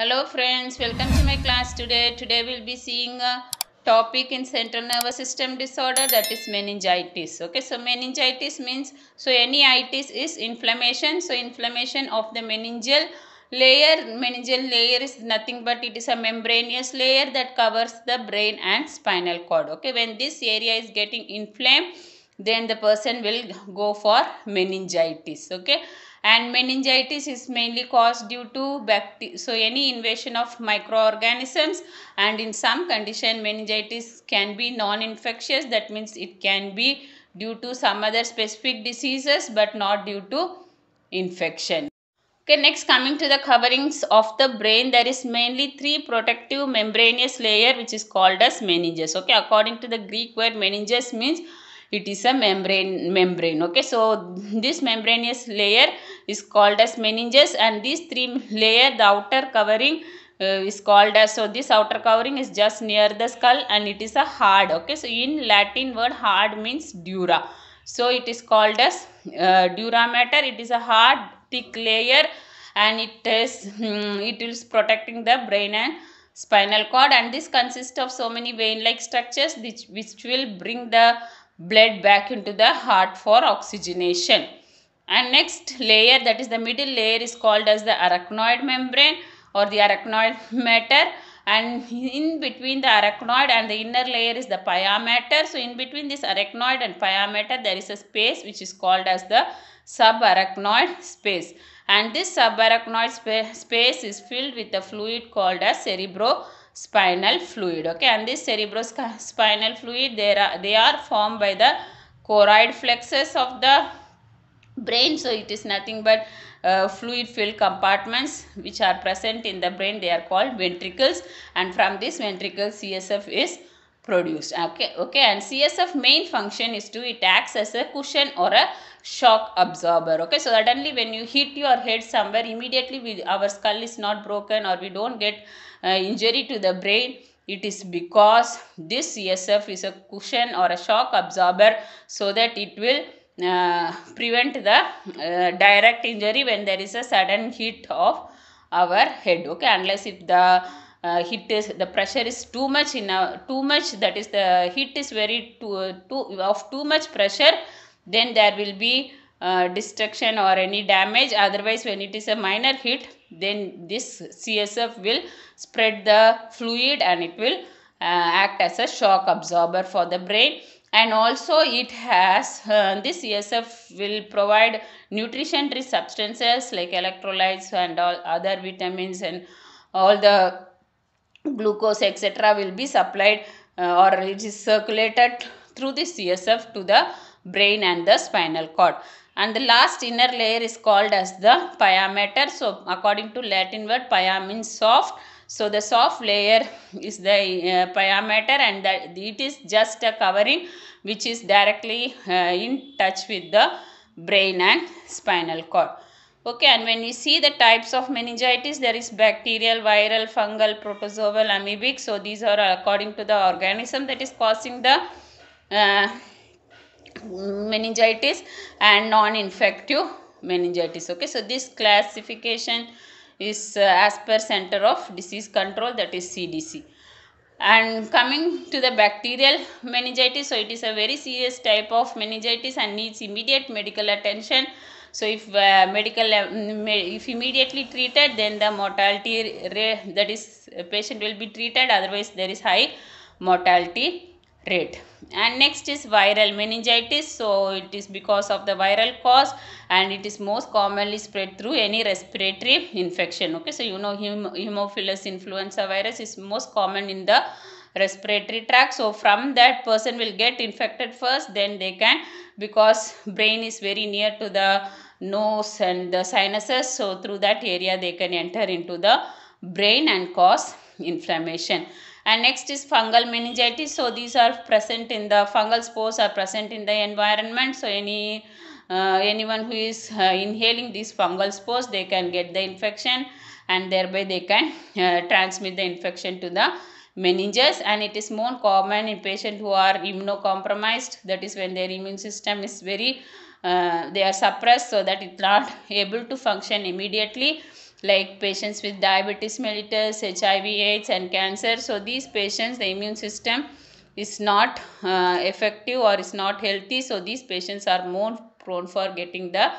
Hello friends, welcome to my class today. Today we'll be seeing a topic in central nervous system disorder that is meningitis. Okay, so meningitis means so any itis is inflammation. So inflammation of the meningeal layer. Meningeal layer is nothing but it is a membranous layer that covers the brain and spinal cord. Okay, when this area is getting inflamed, then the person will go for meningitis. Okay and meningitis is mainly caused due to bacteria so any invasion of microorganisms. And in some condition meningitis can be non-infectious. That means it can be due to some other specific diseases but not due to infection. Okay next coming to the coverings of the brain there is mainly three protective membranous layer which is called as meninges. Okay according to the greek word meninges means it is a membrane membrane okay? So this membranous layer is called as meninges and these three layer the outer covering uh, is called as so this outer covering is just near the skull and it is a hard okay? So in latin word hard means dura. So it is called as uh, dura mater. It is a hard thick layer and it is um, it is protecting the brain and spinal cord and this consists of so many vein like structures which, which will bring the blood back into the heart for oxygenation. And next layer that is the middle layer is called as the arachnoid membrane or the arachnoid mater. And in between the arachnoid and the inner layer is the pia mater so in between this arachnoid and pia mater there is a space which is called as the subarachnoid space. And this subarachnoid spa space is filled with a fluid called as cerebrospinal fluid okay? And this cerebrospinal fluid they are they are formed by the choroid plexus of the brain. So it is nothing but uh, fluid filled compartments which are present in the brain. They are called ventricles. And from this ventricle csf is produced okay? Okay and csf main function is to it acts as a cushion or a shock absorber okay? So suddenly when you hit your head somewhere immediately we, our skull is not broken or we don't get injury to the brain. It is because this csf is a cushion or a shock absorber so that it will uh, prevent the uh, direct injury when there is a sudden hit of our head okay? Unless if the uh, hit is the pressure is too much in a too much that is the hit is very too, too of too much pressure then there will be uh, destruction or any damage otherwise when it is a minor hit then this csf will spread the fluid and it will uh, act as a shock absorber for the brain. And also it has uh, this CSF will provide nutrition rich substances like electrolytes and all other vitamins and all the glucose etc will be supplied uh, or it is circulated through the CSF to the brain and the spinal cord and the last inner layer is called as the pia mater so according to latin word pia means soft so the soft layer is the uh, pia mater and that it is just a covering which is directly uh, in touch with the brain and spinal cord. Okay, and when we see the types of meningitis, there is bacterial, viral, fungal, protozoal, amoebic. So these are according to the organism that is causing the uh, meningitis and non-infective meningitis. Okay, so this classification is uh, as per Center of Disease Control that is CDC. And coming to the bacterial meningitis, so it is a very serious type of meningitis and needs immediate medical attention. So if uh, medical if immediately treated, then the mortality rate that is patient will be treated. Otherwise, there is high mortality rate and next is viral meningitis. So it is because of the viral cause and it is most commonly spread through any respiratory infection. Okay so you know hem hemophilus influenza virus is most common in the respiratory tract. So from that person will get infected first then they can because brain is very near to the nose and the sinuses so through that area they can enter into the brain and cause inflammation and next is fungal meningitis. So these are present in the fungal spores are present in the environment. So any uh, anyone who is uh, inhaling these fungal spores they can get the infection and thereby they can uh, transmit the infection to the meninges. And it is more common in patients who are immunocompromised. That is when their immune system is very uh, they are suppressed so that it's not able to function immediately like patients with diabetes mellitus, HIV, AIDS and cancer. So these patients, the immune system is not uh, effective or is not healthy. So these patients are more prone for getting the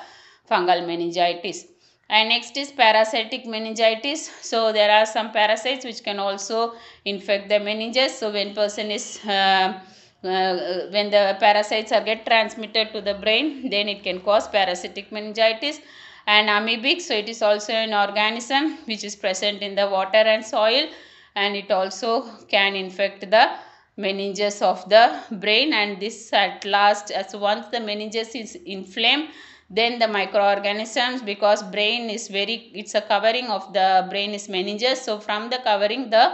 fungal meningitis. And next is parasitic meningitis. So there are some parasites which can also infect the meninges. So when person is uh, uh, when the parasites are get transmitted to the brain, then it can cause parasitic meningitis and amoebic. So it is also an organism which is present in the water and soil and it also can infect the meninges of the brain and this at last as once the meninges is inflamed then the microorganisms because brain is very it's a covering of the brain is meninges so from the covering the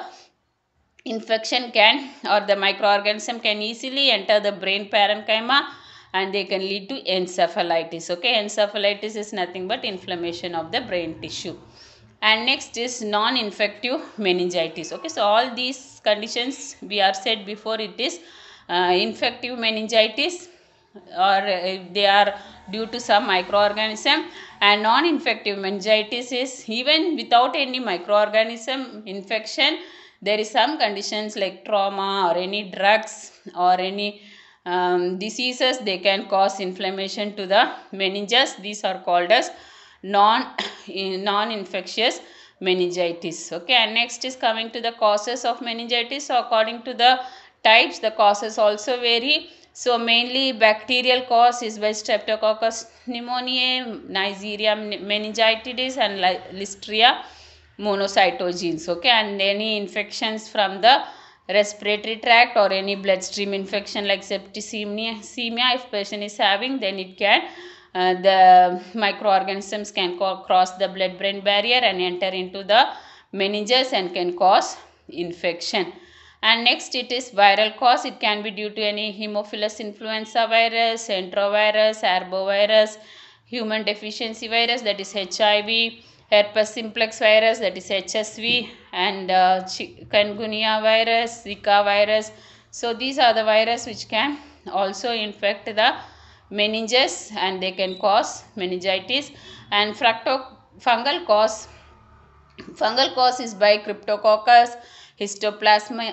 infection can or the microorganism can easily enter the brain parenchyma and they can lead to encephalitis okay? Encephalitis is nothing but inflammation of the brain tissue. And next is non-infective meningitis okay? So all these conditions we are said before it is uh, infective meningitis or uh, they are due to some microorganism. And non-infective meningitis is even without any microorganism infection there is some conditions like trauma or any drugs or any um, diseases they can cause inflammation to the meninges. These are called as non non infectious meningitis. Okay and next is coming to the causes of meningitis. So according to the types the causes also vary. So mainly bacterial cause is by streptococcus pneumoniae neisseria meningitidis and listeria monocytogenes. Okay and any infections from the respiratory tract or any bloodstream infection like septicemia if person is having then it can uh, the microorganisms can cross the blood brain barrier and enter into the meninges and can cause infection. And next it is viral cause. It can be due to any haemophilus influenza virus enterovirus arbovirus human deficiency virus that is hiv herpes simplex virus that is HSV and uh, chikungunya virus, Zika virus. So these are the virus which can also infect the meninges and they can cause meningitis and fructo fungal cause fungal cause is by cryptococcus histoplasma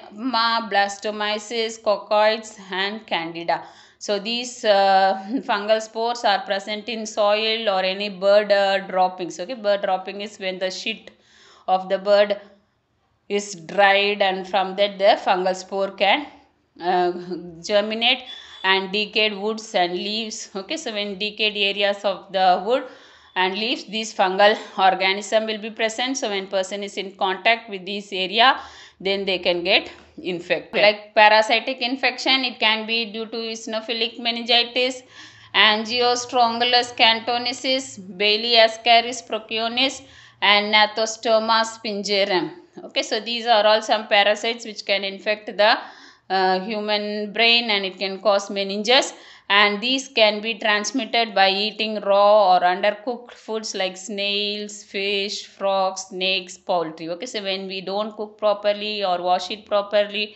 blastomyces coccoides and candida so these uh, fungal spores are present in soil or any bird uh, droppings. Okay, bird dropping is when the shit of the bird is dried and from that the fungal spore can uh, germinate and decayed woods and leaves. Okay, so when decayed areas of the wood and leaves, these fungal organism will be present. So when person is in contact with this area, then they can get infected. Like parasitic infection, it can be due to eosinophilic meningitis, angiostrongylus cantonensis, Baylisascaris procyonis and Gnathostoma spinigerum. Okay, so these are all some parasites which can infect the uh, human brain and it can cause meninges and these can be transmitted by eating raw or undercooked foods like snails, fish, frogs, snakes, poultry. Okay, so when we don't cook properly or wash it properly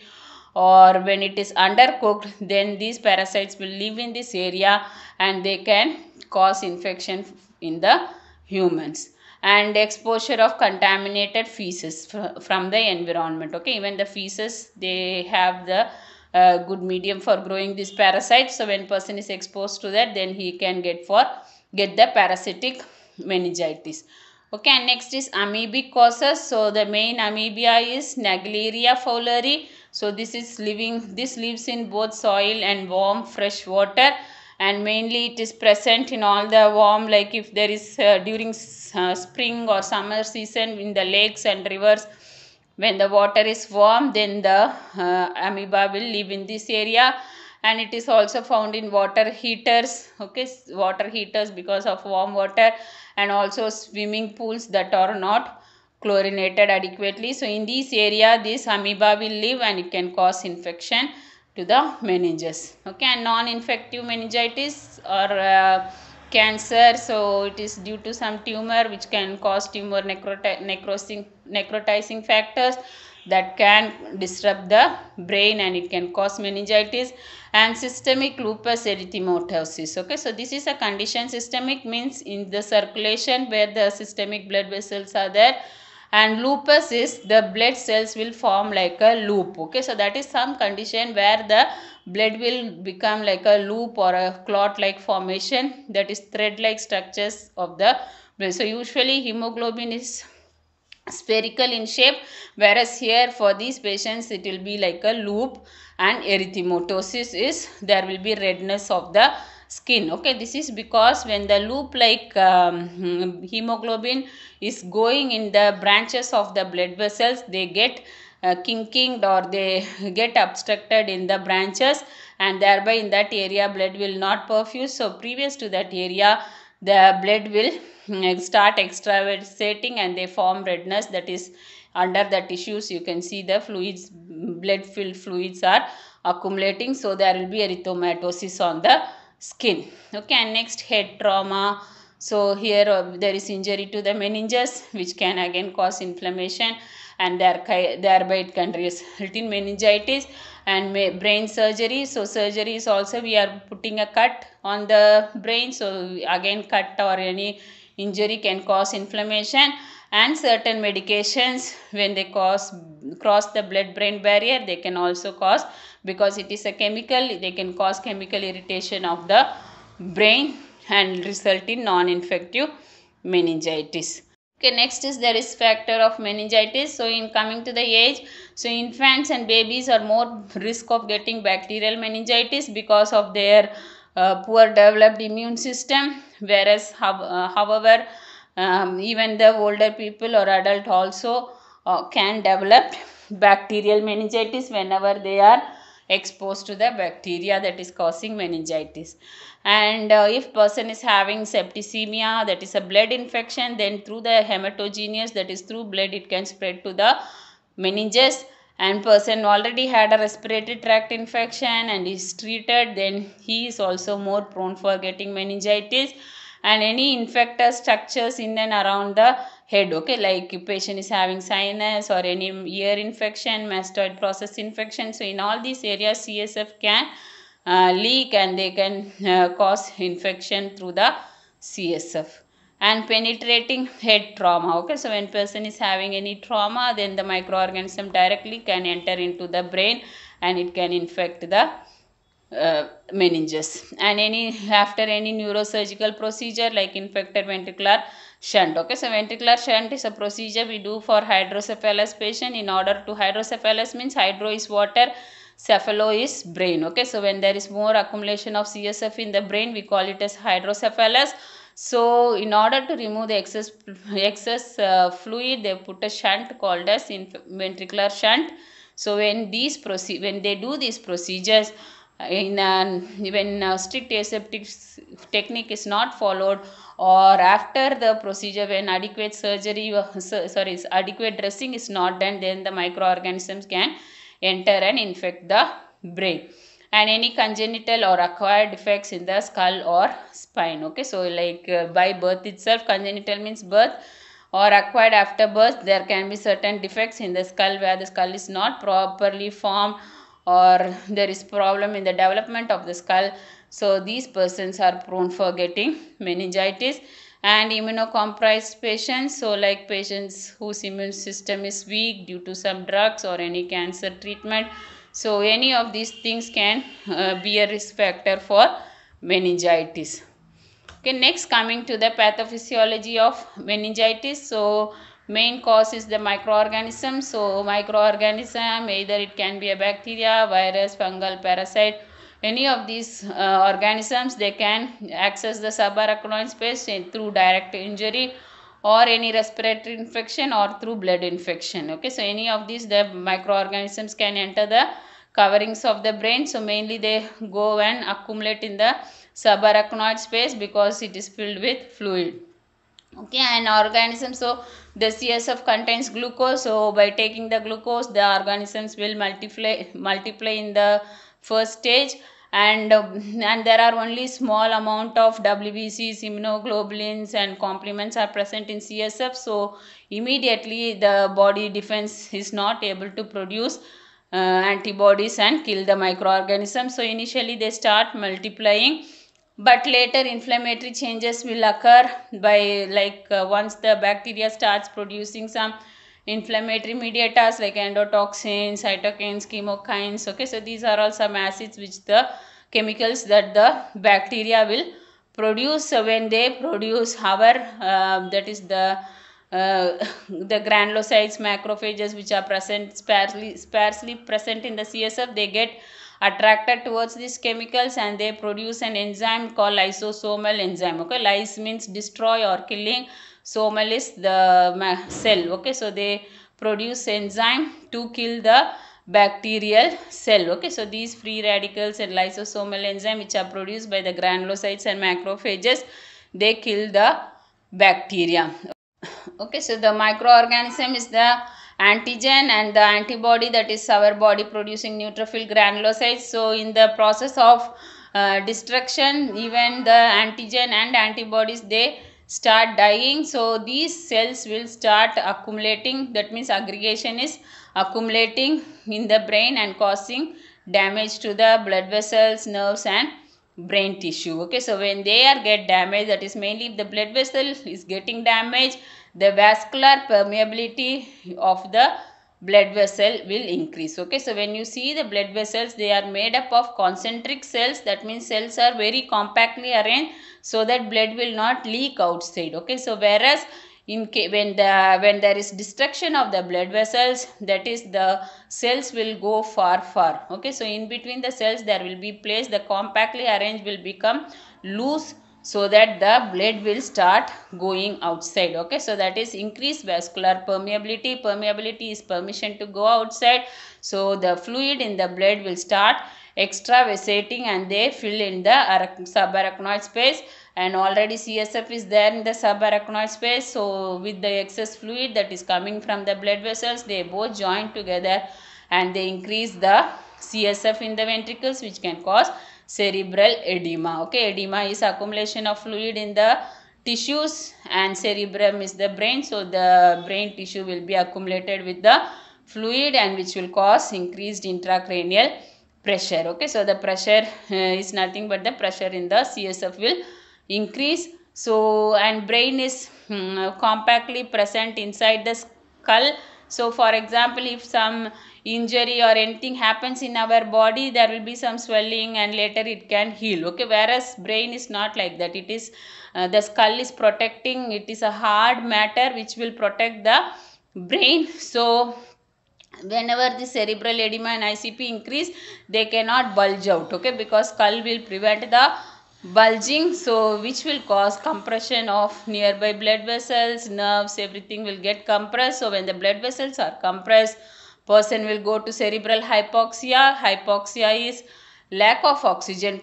or when it is undercooked, then these parasites will live in this area and they can cause infection in the humans and exposure of contaminated feces from the environment okay? Even the feces they have the uh, good medium for growing this parasite so when person is exposed to that then he can get for get the parasitic meningitis okay? And next is amoebic causes. So the main amoeba is naegleria fowleri so this is living this lives in both soil and warm fresh water and mainly it is present in all the warm like if there is uh, during uh, spring or summer season in the lakes and rivers when the water is warm then the uh, amoeba will live in this area. And it is also found in water heaters okay? Water heaters because of warm water and also swimming pools that are not chlorinated adequately. So in this area this amoeba will live and it can cause infection to the meninges okay? And non-infective meningitis or uh, cancer so it is due to some tumor which can cause tumor necroti necrosing necrotizing factors that can disrupt the brain and it can cause meningitis and systemic lupus erythematosus okay? So this is a condition systemic means in the circulation where the systemic blood vessels are there and lupus is the blood cells will form like a loop okay? So that is some condition where the blood will become like a loop or a clot like formation that is thread like structures of the blood. So usually hemoglobin is spherical in shape whereas here for these patients it will be like a loop. And erythematosus is there will be redness of the skin okay? This is because when the loop like um, hemoglobin is going in the branches of the blood vessels they get uh, kinking or they get obstructed in the branches and thereby in that area blood will not perfuse. So previous to that area the blood will start extravasating and they form redness that is under the tissues. You can see the fluids blood filled fluids are accumulating. So there will be erythematosis on the skin. Okay and next head trauma. So here uh, there is injury to the meninges which can again cause inflammation and there, thereby it can result in meningitis and brain surgery. So surgery is also we are putting a cut on the brain. So again cut or any injury can cause inflammation. And certain medications when they cause cross the blood brain barrier they can also cause because it is a chemical they can cause chemical irritation of the brain and result in non-infective meningitis. Okay next is the risk factor of meningitis. So in coming to the age so infants and babies are more risk of getting bacterial meningitis because of their uh, poor developed immune system. Whereas uh, however um, even the older people or adult also uh, can develop bacterial meningitis whenever they are exposed to the bacteria that is causing meningitis. And uh, if person is having septicemia that is a blood infection then through the hematogenous that is through blood it can spread to the meninges. And person already had a respiratory tract infection and is treated then he is also more prone for getting meningitis. And any infectious structures in and around the head okay? Like patient is having sinus or any ear infection mastoid process infection so in all these areas csf can uh, leak and they can uh, cause infection through the CSF and penetrating head trauma okay? So when person is having any trauma then the microorganism directly can enter into the brain and it can infect the uh, meninges. And any after any neurosurgical procedure like infected ventricular shunt. Okay so ventricular shunt is a procedure we do for hydrocephalus patient in order to hydrocephalus means hydro is water cephalo is brain. Okay so when there is more accumulation of csf in the brain we call it as hydrocephalus. So in order to remove the excess excess uh, fluid they put a shunt called as ventricular shunt. So when these proceed when they do these procedures in an, when a strict aseptic technique is not followed or after the procedure when adequate surgery sorry adequate dressing is not done then the microorganisms can enter and infect the brain. And any congenital or acquired defects in the skull or spine okay? So like uh, by birth itself congenital means birth or acquired after birth there can be certain defects in the skull where the skull is not properly formed or there is problem in the development of the skull. So these persons are prone for getting meningitis and immunocompromised patients. So like patients whose immune system is weak due to some drugs or any cancer treatment. So any of these things can uh, be a risk factor for meningitis. Okay next coming to the pathophysiology of meningitis. So main cause is the microorganism. So microorganism either it can be a bacteria virus fungal parasite any of these uh, organisms they can access the subarachnoid space through direct injury or any respiratory infection or through blood infection. Okay so any of these the microorganisms can enter the coverings of the brain. So mainly they go and accumulate in the subarachnoid space because it is filled with fluid okay and organism so the csf contains glucose so by taking the glucose the organisms will multiply multiply in the first stage and and there are only small amount of WBCs, immunoglobulins and complements are present in CSF. So immediately the body defense is not able to produce uh, antibodies and kill the microorganisms. So initially they start multiplying but later inflammatory changes will occur by like uh, once the bacteria starts producing some inflammatory mediators like endotoxins, cytokines, chemokines. Okay, so these are all some acids which the chemicals that the bacteria will produce when they produce our uh, that is the uh, the granulocytes macrophages which are present sparsely sparsely present in the CSF they get attracted towards these chemicals and they produce an enzyme called lysosomal enzyme okay? Lyse means destroy or killing. Somal is the cell okay? So they produce enzyme to kill the bacterial cell okay? So these free radicals and lysosomal enzyme which are produced by the granulocytes and macrophages they kill the bacteria. Okay? So the microorganism is the antigen and the antibody that is our body producing neutrophil granulocytes. So in the process of uh, destruction even the antigen and antibodies they start dying. So these cells will start accumulating. That means aggregation is accumulating in the brain and causing damage to the blood vessels nerves and brain tissue. Okay so when they are get damaged that is mainly if the blood vessel is getting damaged the vascular permeability of the blood vessel will increase. Okay so when you see the blood vessels they are made up of concentric cells. That means cells are very compactly arranged so that blood will not leak outside. Okay so whereas in when the when there is destruction of the blood vessels that is the cells will go far far. Okay so in between the cells there will be place the compactly arranged will become loose so that the blood will start going outside okay? So that is increased vascular permeability. Permeability is permission to go outside. So the fluid in the blood will start extravasating and they fill in the subarachnoid space. And already CSF is there in the subarachnoid space. So with the excess fluid that is coming from the blood vessels they both join together and they increase the CSF in the ventricles which can cause cerebral edema. Okay edema is accumulation of fluid in the tissues and cerebrum is the brain. So the brain tissue will be accumulated with the fluid and which will cause increased intracranial pressure. Okay so the pressure uh, is nothing but the pressure in the csf will increase. So and brain is um, compactly present inside the skull. So for example if some injury or anything happens in our body there will be some swelling and later it can heal okay? Whereas brain is not like that. It is uh, the skull is protecting it is a hard matter which will protect the brain. So whenever the cerebral edema and ICP increase they cannot bulge out okay? Because skull will prevent the bulging so which will cause compression of nearby blood vessels nerves everything will get compressed. So when the blood vessels are compressed person will go to cerebral hypoxia. Hypoxia is lack of oxygen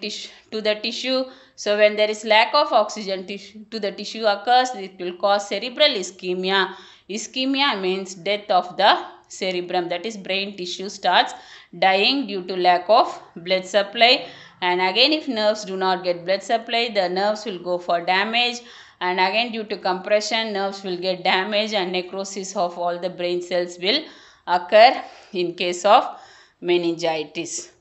to the tissue. So when there is lack of oxygen to the tissue occurs it will cause cerebral ischemia. Ischemia means death of the cerebrum that is brain tissue starts dying due to lack of blood supply. And again if nerves do not get blood supply the nerves will go for damage. And again due to compression nerves will get damage and necrosis of all the brain cells will occur in case of meningitis.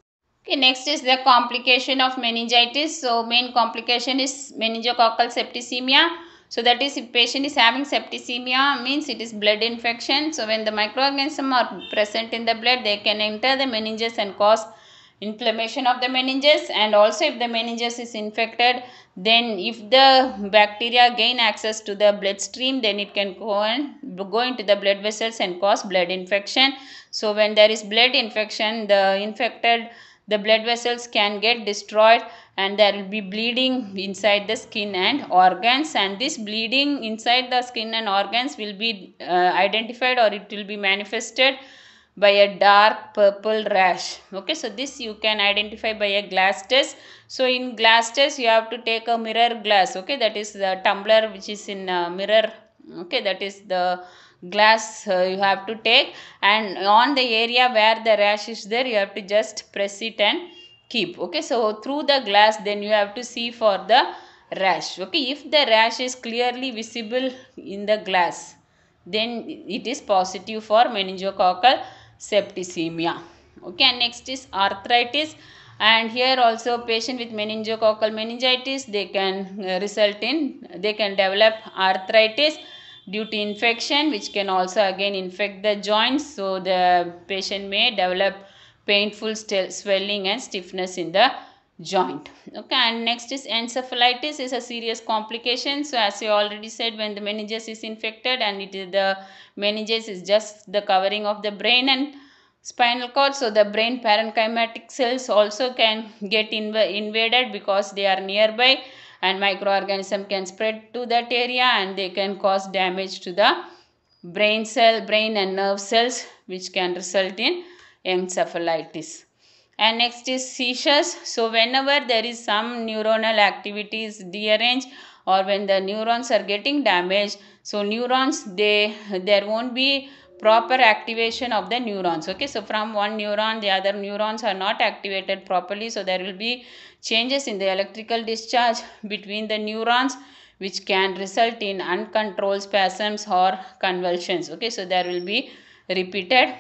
Okay, next is the complication of meningitis. So, main complication is meningococcal septicemia. So, that is if patient is having septicemia means it is blood infection. So, when the microorganisms are present in the blood, they can enter the meninges and cause inflammation of the meninges and also if the meninges is infected then if the bacteria gain access to the bloodstream then it can go and go into the blood vessels and cause blood infection. So when there is blood infection the infected the blood vessels can get destroyed and there will be bleeding inside the skin and organs. And this bleeding inside the skin and organs will be uh, identified or it will be manifested by a dark purple rash. Okay so this you can identify by a glass test. So in glass test you have to take a mirror glass. Okay that is the tumbler which is in mirror. Okay that is the glass uh, you have to take. And on the area where the rash is there you have to just press it and keep. Okay so through the glass then you have to see for the rash. Okay if the rash is clearly visible in the glass then it is positive for meningococcal septicemia. Okay and next is arthritis. And here also patient with meningococcal meningitis they can uh, result in they can develop arthritis due to infection which can also again infect the joints. So the patient may develop painful swelling and stiffness in the joint. Okay and next is encephalitis is a serious complication. So as i already said when the meninges is infected and it is the meninges is just the covering of the brain and spinal cord so the brain parenchymatic cells also can get inv invaded because they are nearby and microorganism can spread to that area and they can cause damage to the brain cell brain and nerve cells which can result in encephalitis and next is seizures. So whenever there is some neuronal activities deranged or when the neurons are getting damaged so neurons they there won't be proper activation of the neurons. Okay so from one neuron the other neurons are not activated properly. So there will be changes in the electrical discharge between the neurons which can result in uncontrolled spasms or convulsions. Okay so there will be repeated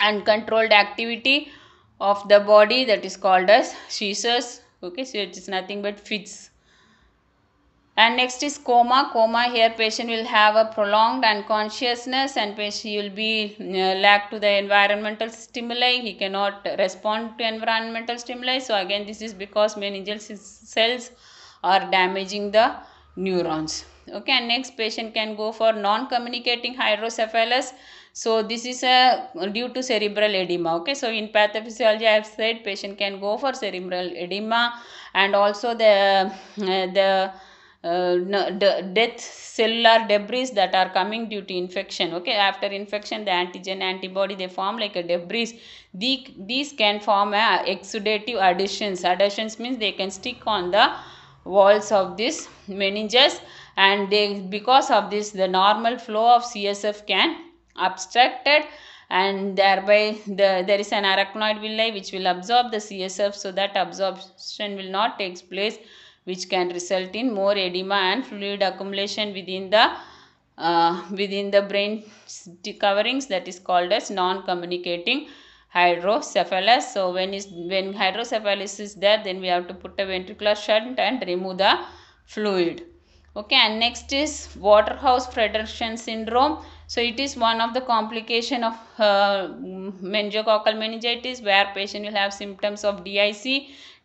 uncontrolled activity of the body that is called as seizures. Okay so it is nothing but fits. And next is coma. Coma here patient will have a prolonged unconsciousness and patient will be uh, lack to the environmental stimuli. He cannot respond to environmental stimuli. So again this is because meningeal cells are damaging the neurons. Okay and next patient can go for non communicating hydrocephalus so this is a due to cerebral edema okay? So in pathophysiology i have said patient can go for cerebral edema and also the uh, the uh, death cellular debris that are coming due to infection okay? After infection the antigen antibody they form like a debris. The, these can form a exudative adhesions. Adhesions means they can stick on the walls of this meninges and they because of this the normal flow of csf can obstructed and thereby the, there is an arachnoid villi which will absorb the CSF so that absorption will not take place which can result in more edema and fluid accumulation within the uh, within the brain coverings that is called as non-communicating hydrocephalus. So when is when hydrocephalus is there then we have to put a ventricular shunt and remove the fluid. Okay and next is Waterhouse Friderichsen syndrome. So it is one of the complication of uh, meningococcal meningitis where patient will have symptoms of DIC.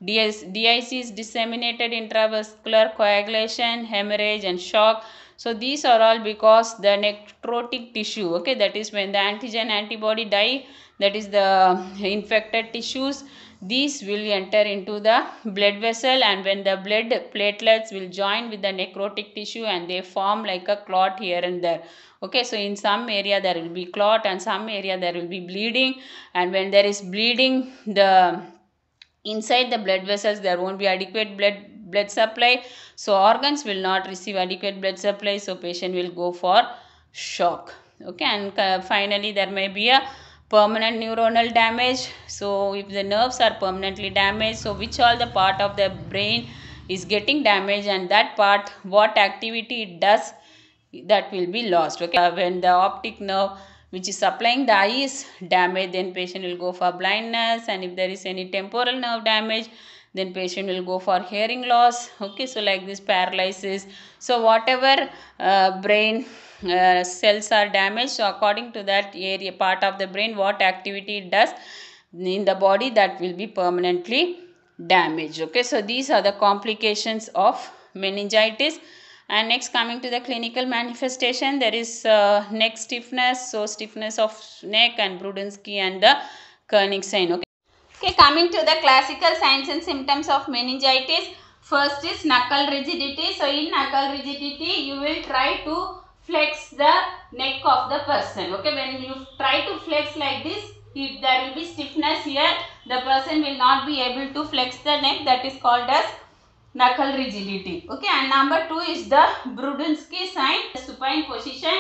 DIC is disseminated intravascular coagulation, hemorrhage and shock. So these are all because the necrotic tissue, okay, that is when the antigen antibody die, that is the infected tissues, these will enter into the blood vessel and when the blood platelets will join with the necrotic tissue and they form like a clot here and there okay so in some area there will be clot and some area there will be bleeding. And when there is bleeding the inside the blood vessels there won't be adequate blood blood supply. So organs will not receive adequate blood supply so patient will go for shock. Okay and finally there may be a permanent neuronal damage. So if the nerves are permanently damaged so which all the part of the brain is getting damaged and that part what activity it does that will be lost okay? Uh, when the optic nerve which is supplying the eye is damaged then patient will go for blindness and if there is any temporal nerve damage then patient will go for hearing loss okay? So like this paralysis. So whatever uh, brain uh, cells are damaged so according to that area part of the brain what activity it does in the body that will be permanently damaged okay? So these are the complications of meningitis and next coming to the clinical manifestation there is uh, neck stiffness so stiffness of neck and Brudzinski and the Kernig sign okay? Okay coming to the classical signs and symptoms of meningitis. First is nuchal rigidity. So in nuchal rigidity you will try to flex the neck of the person okay? When you try to flex like this if there will be stiffness here the person will not be able to flex the neck. That is called as nuchal rigidity. Okay, and number two is the Brudzinski sign, supine position.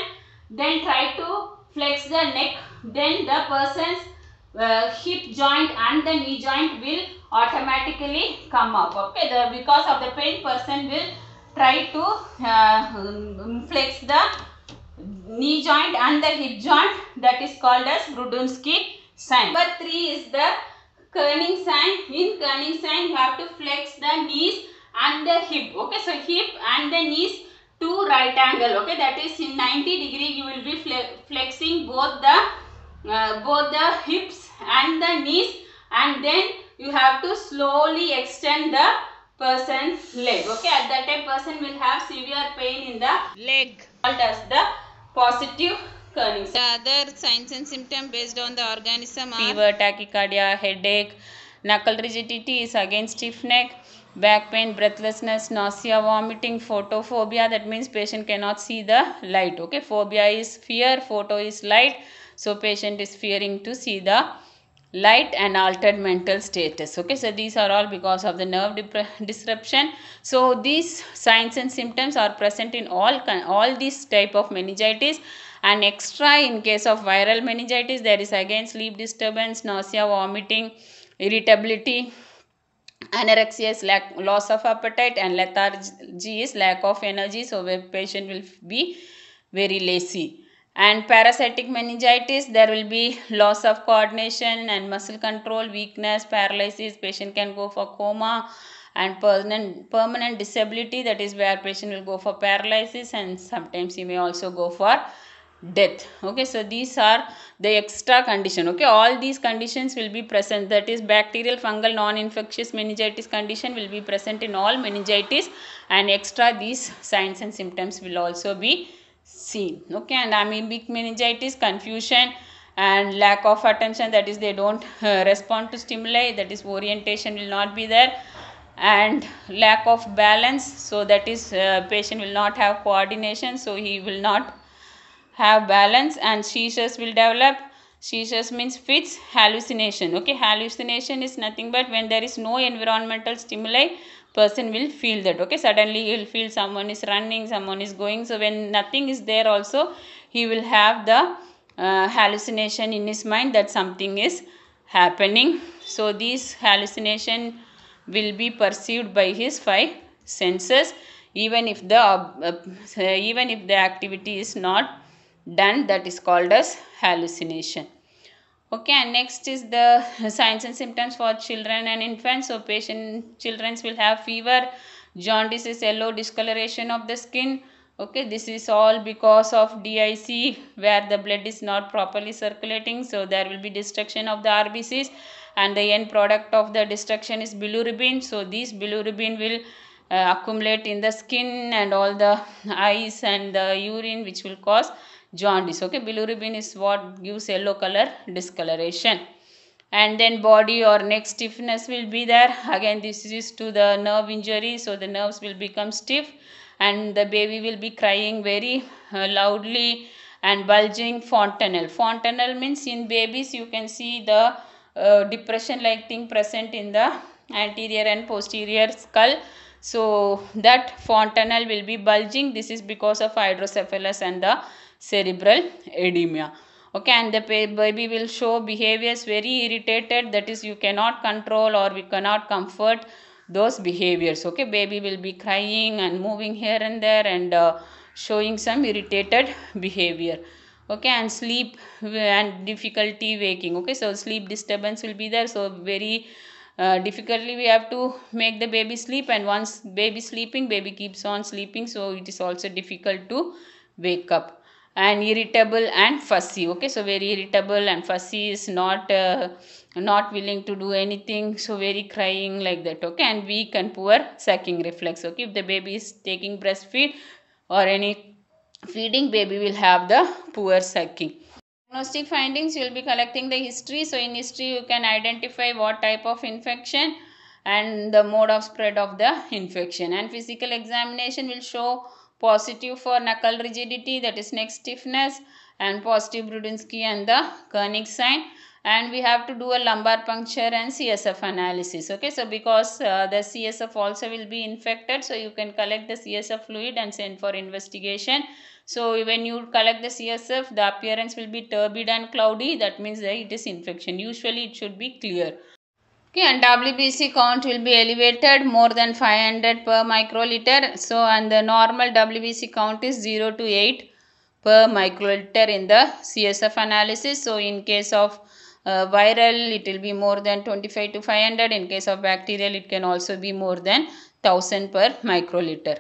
Then try to flex the neck. Then the person's uh, hip joint and the knee joint will automatically come up okay the because of the pain person will try to uh, um, flex the knee joint and the hip joint that is called as Brudzinski sign number 3 is the Kernig sign in Kernig sign you have to flex the knees and the hip. Okay so hip and the knees to right angle. Okay that is in 90 degree you will be flexing both the uh, both the hips and the knees. And then you have to slowly extend the person's leg. Okay at that time person will have severe pain in the leg. called as the positive Kernig The other signs and symptoms based on the organism are fever tachycardia headache nuchal rigidity is again stiff neck back pain breathlessness nausea vomiting photophobia. That means patient cannot see the light okay? Phobia is fear photo is light. So patient is fearing to see the light and altered mental status okay? So these are all because of the nerve disruption. So these signs and symptoms are present in all all these type of meningitis. And extra in case of viral meningitis there is again sleep disturbance nausea vomiting irritability anorexia is lack loss of appetite and lethargy is lack of energy so the patient will be very lazy. And parasitic meningitis there will be loss of coordination and muscle control weakness paralysis patient can go for coma and permanent permanent disability that is where patient will go for paralysis and sometimes he may also go for death. Okay so these are the extra condition. Okay all these conditions will be present. That is bacterial fungal non-infectious meningitis condition will be present in all meningitis and extra these signs and symptoms will also be seen. Okay and amoebic meningitis confusion and lack of attention that is they don't uh, respond to stimuli that is orientation will not be there and lack of balance so that is uh, patient will not have coordination so he will not have balance and seizures will develop. Seizures means fits hallucination. Okay hallucination is nothing but when there is no environmental stimuli person will feel that. Okay suddenly he will feel someone is running someone is going. So when nothing is there also he will have the uh, hallucination in his mind that something is happening. So these hallucination will be perceived by his five senses. Even if the uh, even if the activity is not done that is called as hallucination. Okay and next is the signs and symptoms for children and infants. So patient children will have fever jaundice is yellow discoloration of the skin. Okay this is all because of dic where the blood is not properly circulating. So there will be destruction of the rbcs and the end product of the destruction is bilirubin. So this bilirubin will uh, accumulate in the skin and all the eyes and the urine which will cause jaundice okay? Bilirubin is what gives yellow color discoloration. And then body or neck stiffness will be there. Again this is to the nerve injury so the nerves will become stiff and the baby will be crying very uh, loudly and bulging fontanelle fontanelle means in babies you can see the uh, depression like thing present in the anterior and posterior skull. So that fontanelle will be bulging. This is because of hydrocephalus and the cerebral edema. Okay and the baby will show behaviors very irritated. That is you cannot control or we cannot comfort those behaviors. Okay baby will be crying and moving here and there and uh, showing some irritated behavior. Okay and sleep and difficulty waking. Okay so sleep disturbance will be there. So very uh, difficultly we have to make the baby sleep. And once baby sleeping baby keeps on sleeping. So it is also difficult to wake up and irritable and fussy okay? So very irritable and fussy is not uh, not willing to do anything so very crying like that okay? And weak and poor sucking reflex okay? If the baby is taking breastfeed or any feeding baby will have the poor sucking. Diagnostic findings you will be collecting the history. So in history you can identify what type of infection and the mode of spread of the infection. And physical examination will show positive for nuchal rigidity that is neck stiffness and positive Brudzinski and the Kernig sign. And we have to do a lumbar puncture and CSF analysis okay? So because uh, the CSF also will be infected so you can collect the CSF fluid and send for investigation. So when you collect the CSF the appearance will be turbid and cloudy that means that it is infection. Usually it should be clear okay and WBC count will be elevated more than 500 per microliter. So and the normal WBC count is 0 to 8 per microliter in the CSF analysis. So in case of uh, viral it will be more than 25 to 500 in case of bacterial it can also be more than 1000 per microliter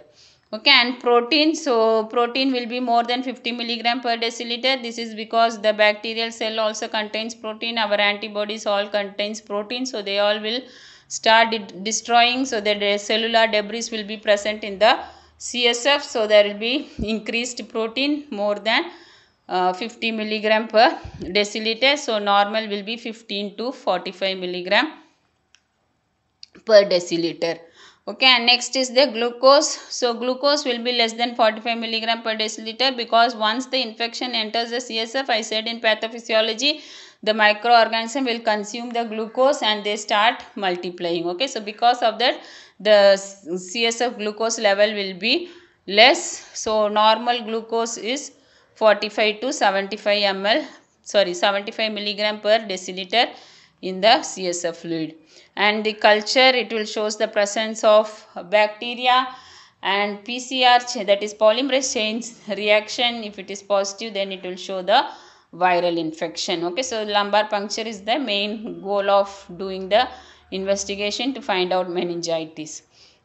okay and protein so protein will be more than 50 milligram per deciliter. This is because the bacterial cell also contains protein. Our antibodies all contains protein so they all will start destroying so the cellular debris will be present in the csf so there will be increased protein more than uh, 50 milligram per deciliter. So normal will be 15 to 45 milligram per deciliter okay and next is the glucose. So glucose will be less than 45 milligram per deciliter because once the infection enters the csf i said in pathophysiology the microorganism will consume the glucose and they start multiplying. Okay so because of that the csf glucose level will be less. So normal glucose is 45 to 75 ml sorry 75 milligram per deciliter in the CSF fluid and the culture it will shows the presence of bacteria and PCR that is polymerase chain reaction. If it is positive then it will show the viral infection. Okay so lumbar puncture is the main goal of doing the investigation to find out meningitis.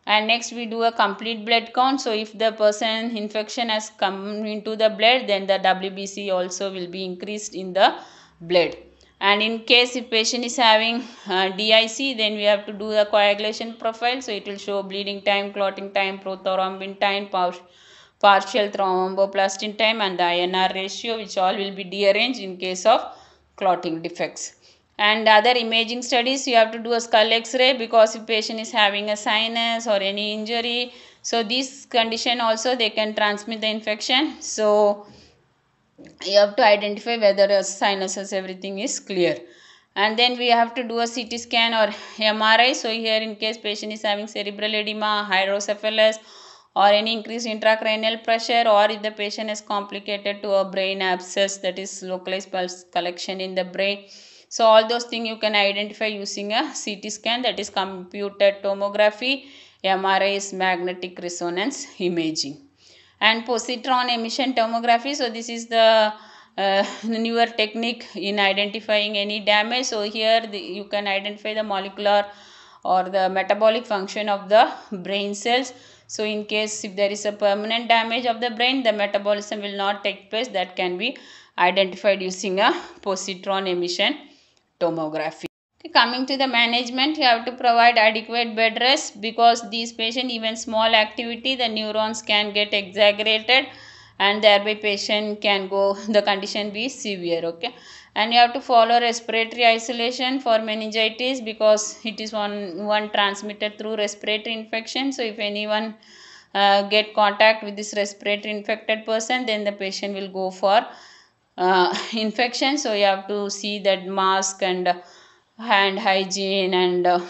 And next we do a complete blood count. So if the person infection has come into the blood then the WBC also will be increased in the blood and in case if patient is having uh, DIC then we have to do the coagulation profile. So it will show bleeding time clotting time prothrombin time partial thromboplastin time and the INR ratio which all will be dearranged in case of clotting defects. And other imaging studies you have to do a skull x-ray because if patient is having a sinus or any injury so this condition also they can transmit the infection. So you have to identify whether a sinuses everything is clear. And then we have to do a CT scan or MRI so here in case patient is having cerebral edema hydrocephalus or any increased intracranial pressure or if the patient is complicated to a brain abscess that is localized pulse collection in the brain. So all those things you can identify using a CT scan that is computed tomography, MRI is magnetic resonance imaging. And positron emission tomography, so this is the uh, newer technique in identifying any damage. So here the, you can identify the molecular or the metabolic function of the brain cells. So in case if there is a permanent damage of the brain, the metabolism will not take place. That can be identified using a positron emission tomography. Coming to the management, you have to provide adequate bed rest because these patients, even small activity, the neurons can get exaggerated and thereby patient can go, the condition be severe, okay. And you have to follow respiratory isolation for meningitis because it is one, one transmitted through respiratory infection. So if anyone uh, get contact with this respiratory infected person, then the patient will go for uh, infection so you have to see that mask and hand hygiene and uh,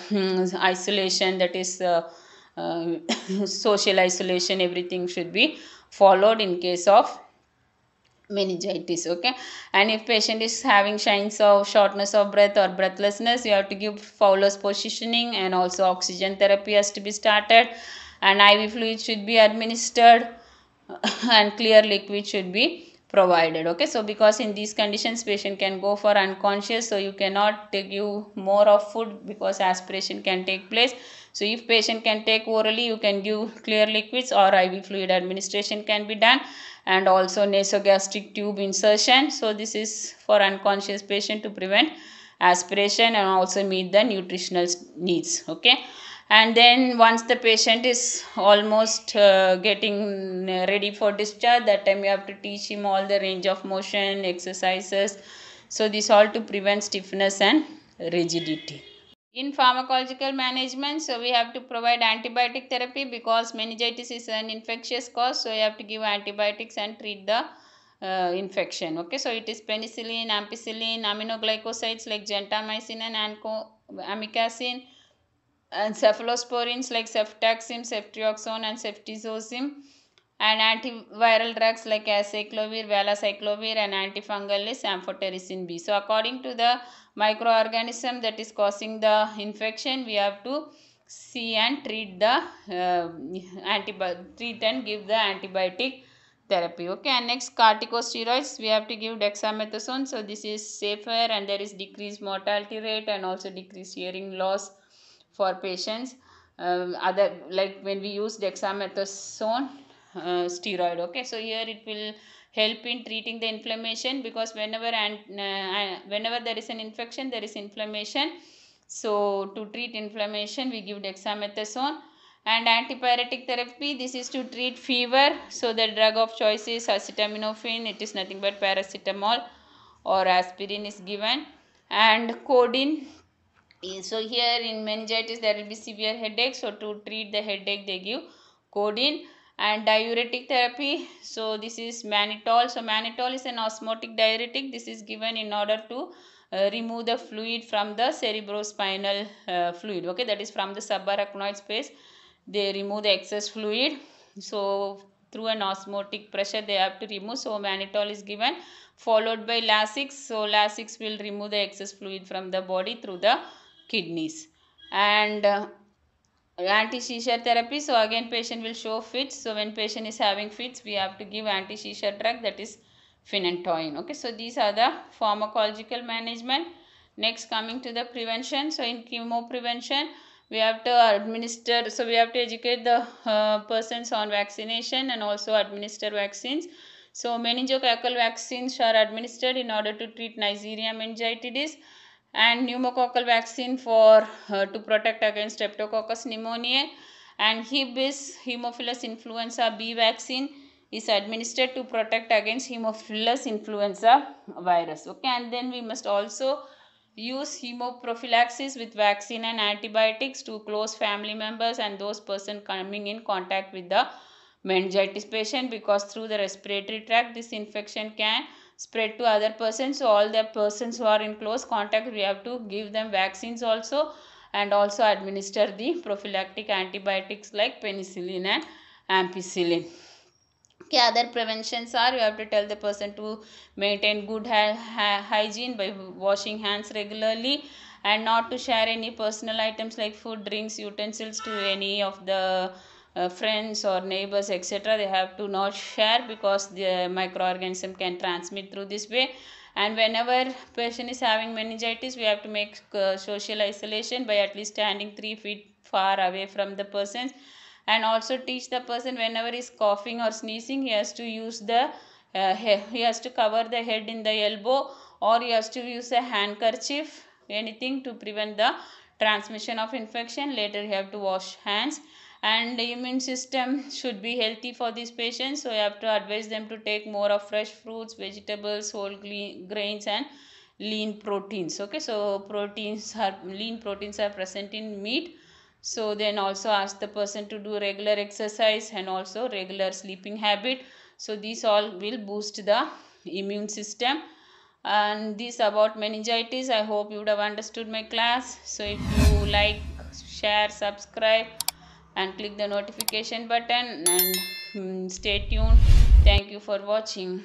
isolation that is uh, uh, social isolation everything should be followed in case of meningitis okay? And if patient is having signs of shortness of breath or breathlessness you have to give Fowler's positioning and also oxygen therapy has to be started. And IV fluid should be administered and clear liquid should be provided okay? So because in these conditions patient can go for unconscious so you cannot take you more of food because aspiration can take place. So if patient can take orally you can give clear liquids or iv fluid administration can be done. And also nasogastric tube insertion. So this is for unconscious patient to prevent aspiration and also meet the nutritional needs okay and then once the patient is almost uh, getting ready for discharge that time you have to teach him all the range of motion exercises. So this all to prevent stiffness and rigidity. In pharmacological management so we have to provide antibiotic therapy because meningitis is an infectious cause. So you have to give antibiotics and treat the uh, infection. Okay? So it is penicillin ampicillin aminoglycosides like gentamicin and amikacin and cephalosporins like ceftazine ceftriaxone and ceftriaxone and antiviral drugs like acyclovir, valacyclovir and antifungal is amphotericin B. So according to the microorganism that is causing the infection, we have to see and treat the uh, antibiotic, treat and give the antibiotic therapy. Okay, and next corticosteroids, we have to give dexamethasone. So this is safer and there is decreased mortality rate and also decreased hearing loss for patients. Uh, other like when we use dexamethasone uh, steroid okay? So here it will help in treating the inflammation because whenever and uh, whenever there is an infection there is inflammation. So to treat inflammation we give dexamethasone. And antipyretic therapy this is to treat fever. So the drug of choice is acetaminophen. It is nothing but paracetamol or aspirin is given. And codeine so here in meningitis there will be severe headache so to treat the headache they give codeine and diuretic therapy. So this is mannitol so mannitol is an osmotic diuretic. This is given in order to uh, remove the fluid from the cerebrospinal uh, fluid okay? That is from the subarachnoid space. They remove the excess fluid. So through an osmotic pressure they have to remove. So mannitol is given followed by lasix. So lasix will remove the excess fluid from the body through the kidneys. And uh, anti-seizure therapy so again patient will show fits. So when patient is having fits we have to give anti-seizure drug that is phenytoin okay? So these are the pharmacological management. Next coming to the prevention. So in chemo prevention we have to administer so we have to educate the uh, persons on vaccination and also administer vaccines. So meningococcal vaccines are administered in order to treat Neisseria meningitidis and pneumococcal vaccine for uh, to protect against streptococcus pneumoniae. And hib is hemophilus influenza b vaccine is administered to protect against hemophilus influenza virus. Okay and then we must also use chemoprophylaxis with vaccine and antibiotics to close family members and those person coming in contact with the meningitis patient because through the respiratory tract this infection can spread to other persons. So all the persons who are in close contact we have to give them vaccines also and also administer the prophylactic antibiotics like penicillin and ampicillin. Okay other preventions are you have to tell the person to maintain good hygiene by washing hands regularly and not to share any personal items like food drinks utensils to any of the uh, friends or neighbors etc they have to not share because the microorganism can transmit through this way. And whenever patient is having meningitis we have to make uh, social isolation by at least standing 3 feet far away from the persons and also teach the person whenever he's coughing or sneezing he has to use the uh, he has to cover the head in the elbow or he has to use a handkerchief anything to prevent the transmission of infection. Later you have to wash hands and the immune system should be healthy for these patients. So you have to advise them to take more of fresh fruits vegetables whole grains and lean proteins. Okay so proteins are lean proteins are present in meat. So then also ask the person to do regular exercise and also regular sleeping habit. So these all will boost the immune system. And this about meningitis. I hope you would have understood my class. So if you like share subscribe and click the notification button and um, stay tuned. Thank you for watching